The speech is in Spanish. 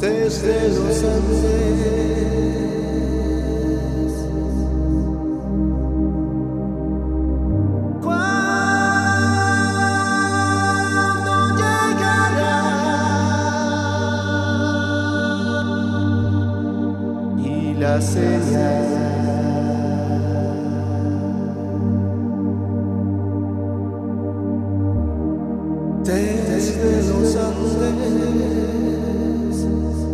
desde los Andes. ¿Cuándo? Y la señal desde los Andes senses.